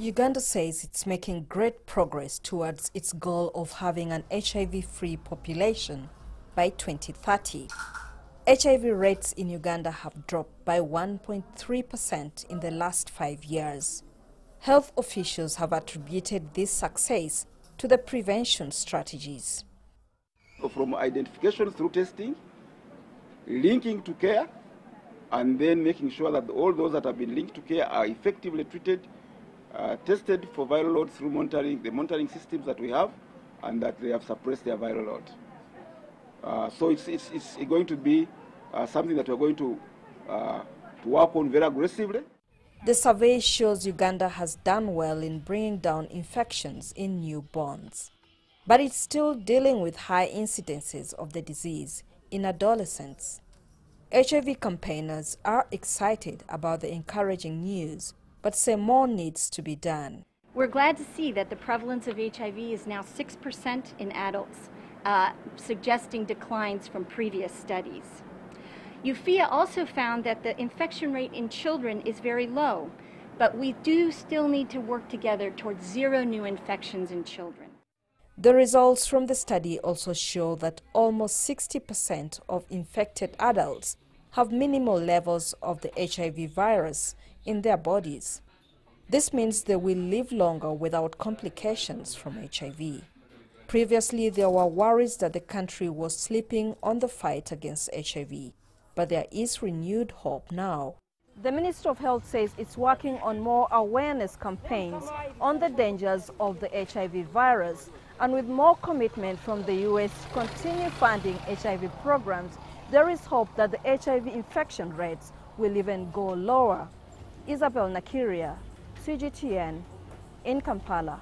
Uganda says it's making great progress towards its goal of having an HIV-free population by 2030. HIV rates in Uganda have dropped by 1.3% in the last five years. Health officials have attributed this success to the prevention strategies. From identification through testing, linking to care, and then making sure that all those that have been linked to care are effectively treated, uh, tested for viral load through monitoring, the monitoring systems that we have, and that they have suppressed their viral load. Uh, so it's, it's, it's, going to be uh, something that we're going to, uh, to work on very aggressively. The survey shows Uganda has done well in bringing down infections in newborns, but it's still dealing with high incidences of the disease in adolescents. HIV campaigners are excited about the encouraging news, but say more needs to be done. We're glad to see that the prevalence of HIV is now 6% in adults, uh, suggesting declines from previous studies. UPHIA also found that the infection rate in children is very low, but we do still need to work together towards zero new infections in children. The results from the study also show that almost 60% of infected adults have minimal levels of the HIV virus in their bodies. This means they will live longer without complications from HIV. Previously, there were worries that the country was sleeping on the fight against HIV but there is renewed hope now. The Minister of Health says it's working on more awareness campaigns on the dangers of the HIV virus and with more commitment from the U.S. to continue funding HIV programs, there is hope that the HIV infection rates will even go lower. Isabel Nakirya, CGTN, in Kampala.